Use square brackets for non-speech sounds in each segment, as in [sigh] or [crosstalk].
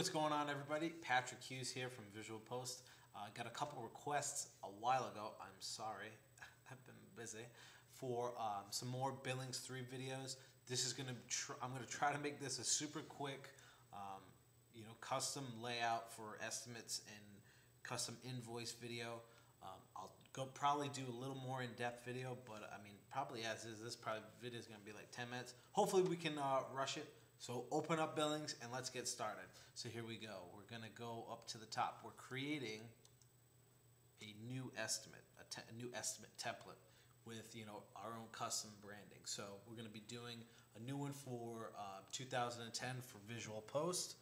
what's going on, everybody? Patrick Hughes here from Visual Post. I uh, got a couple requests a while ago. I'm sorry, [laughs] I've been busy for um, some more Billings 3 videos. This is gonna. I'm gonna try to make this a super quick, um, you know, custom layout for estimates and custom invoice video. Um, I'll go probably do a little more in-depth video, but I mean, probably as is, this probably video is gonna be like 10 minutes. Hopefully, we can uh, rush it. So open up billings and let's get started. So here we go. We're going to go up to the top. We're creating a new estimate, a, a new estimate template with you know our own custom branding. So we're going to be doing a new one for uh, 2010 for Visual Post.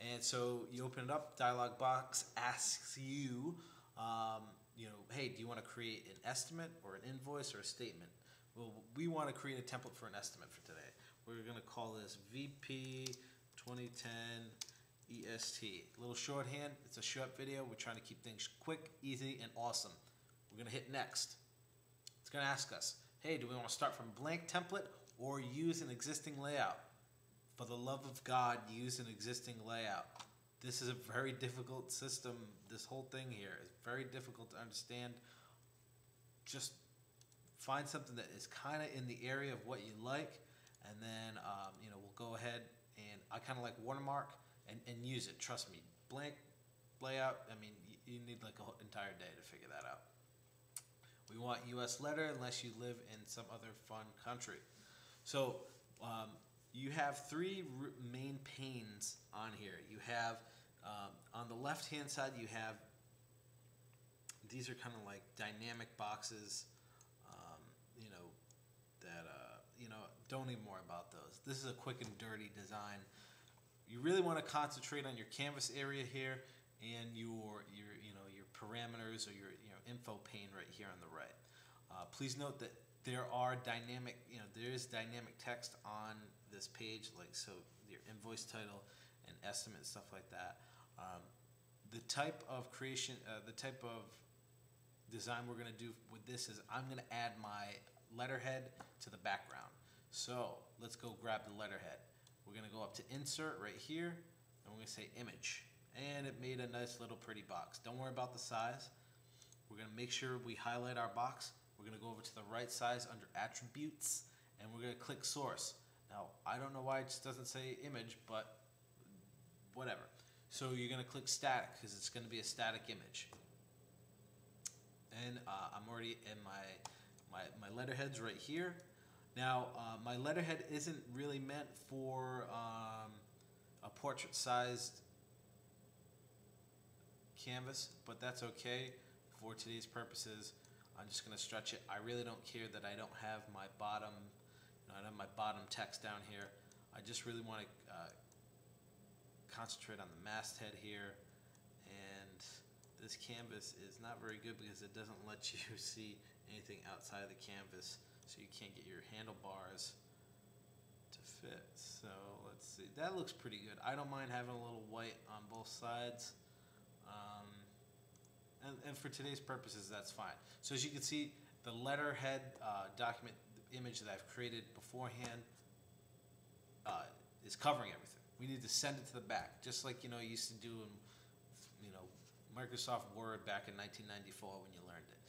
And so you open it up, dialog box asks you, um, you know, hey, do you want to create an estimate or an invoice or a statement? Well, we want to create a template for an estimate for today. We're going to call this VP 2010 EST. A little shorthand. It's a short video. We're trying to keep things quick, easy, and awesome. We're going to hit next. It's going to ask us, hey, do we want to start from blank template or use an existing layout? For the love of God, use an existing layout. This is a very difficult system. This whole thing here is very difficult to understand. Just find something that is kind of in the area of what you like, and then um, you know we'll go ahead and I kind of like watermark and, and use it. Trust me, blank layout. I mean, you, you need like an entire day to figure that out. We want U.S. letter unless you live in some other fun country. So um, you have three main panes on here. You have um, on the left hand side you have these are kind of like dynamic boxes um, you know, that, uh, you know, don't need more about those. This is a quick and dirty design. You really want to concentrate on your canvas area here and your, your, you know, your parameters or your, you know, info pane right here on the right. Uh, please note that there are dynamic, you know, there is dynamic text on this page, like so your invoice title and estimate stuff like that. Um, the type of creation, uh, the type of design we're going to do with this is I'm going to add my letterhead to the background. So let's go grab the letterhead. We're going to go up to insert right here and we're to say image. And it made a nice little pretty box. Don't worry about the size. We're going to make sure we highlight our box. We're going to go over to the right size under attributes and we're to click source. Now, I don't know why it just doesn't say image, but whatever. So you're going to click static because it's going to be a static image and uh, I'm already in my, my, my letterheads right here. Now, uh, my letterhead isn't really meant for um, a portrait-sized canvas, but that's okay for today's purposes. I'm just going to stretch it. I really don't care that I don't have my bottom, you know, I don't have my bottom text down here. I just really want to uh, concentrate on the masthead here and this canvas is not very good because it doesn't let [laughs] you see anything outside of the canvas so you can't get your handlebars to fit. So let's see, that looks pretty good. I don't mind having a little white on both sides. Um, and, and, for today's purposes, that's fine. So as you can see, the letterhead uh, document image that I've created beforehand uh, is covering everything. We need to send it to the back, just like you know you used to do in you know Microsoft Word back in 1994 when you learned it.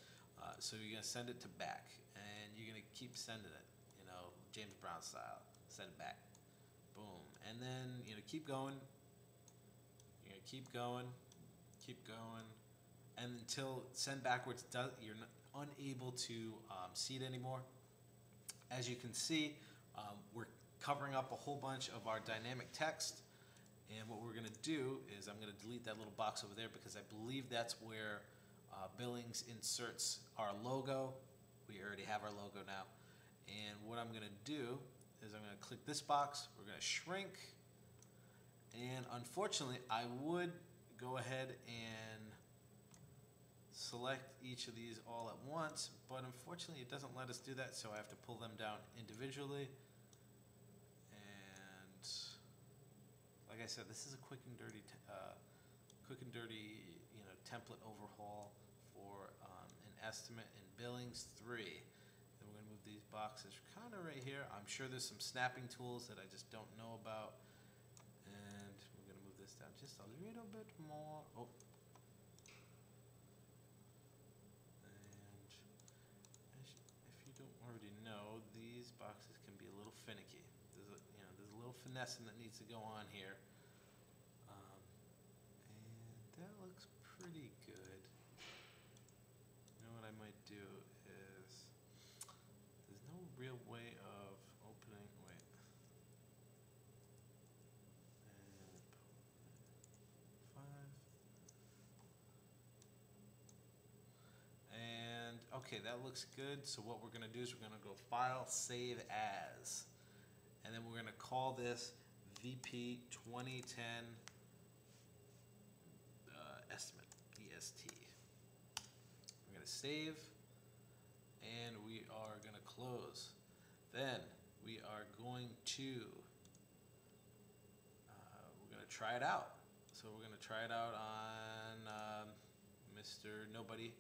Uh, so you're gonna send it to back, and you're gonna keep sending it. You know, James Brown style. Send it back. Boom. And then you know, keep going. You're gonna keep going, keep going, and until send backwards does you're unable to um, see it anymore. As you can see, um, we're covering up a whole bunch of our dynamic text and what we're going to do is I'm going to delete that little box over there because I believe that's where uh, Billings inserts our logo. We already have our logo now. And what I'm going to do is I'm going to click this box. We're going to shrink. And unfortunately, I would go ahead and select each of these all at once, but unfortunately it doesn't let us do that, so I have to pull them down individually. And like I said, this is a quick and dirty, uh, quick and dirty, you know, template overhaul for um, an estimate in Billings 3. And we're going to move these boxes kind of right here. I'm sure there's some snapping tools that I just don't know about. And we're going to move this down just a little bit more. Oh. And if you don't already know, these boxes can be a little finicky. There's a, you know, there's a little finessing that needs to go on here. Um, and that looks pretty good. You know what I might do is, there's no real way of opening, wait. And five. And, okay, that looks good, so what we're gonna do is we're gonna go File, Save As. And then we're gonna call this VP twenty ten uh, estimate, EST. We're gonna save, and we are gonna close. Then, we are going to, uh, we're gonna try it out. So we're gonna try it out on, um, Mr. Nobody,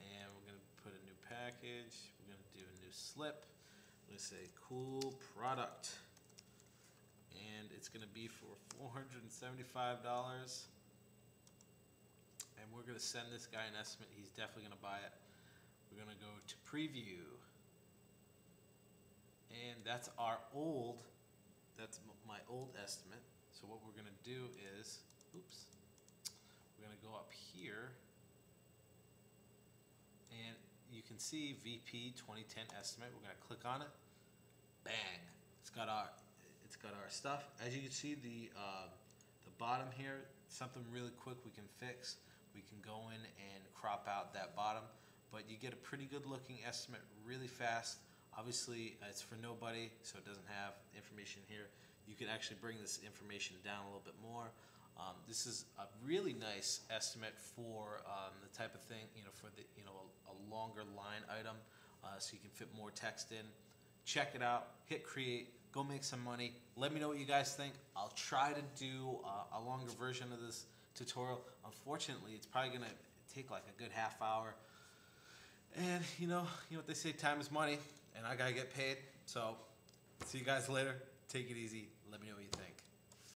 and we're gonna put a new package, we're gonna do a new slip. We're gonna say cool product. And it's gonna be for four hundred and we're gonna send this guy an estimate, he's definitely gonna buy it. We're gonna go to preview. And that's our old, that's my old estimate. So what we're gonna do is, oops, we're gonna go up here. And you can see VP twenty ten estimate, we're gonna click on it. Bang, it's got our, it's got our stuff. As you can see, the, uh, the bottom here, something really quick we can fix. We can go in and crop out that bottom, but you get a pretty good looking estimate really fast. Obviously, uh, it's for nobody, so it doesn't have information here. You can actually bring this information down a little bit more. Um, this is a really nice estimate for um, the type of thing, you know, for the, you know, a, a longer line item, uh, so you can fit more text in. Check it out, hit create, go make some money. Let me know what you guys think. I'll try to do uh, a longer version of this tutorial. Unfortunately, it's probably gonna take like a good half hour. And you know, you know what they say, time is money, and I gotta get paid. So, see you guys later. Take it easy. Let me know what you think.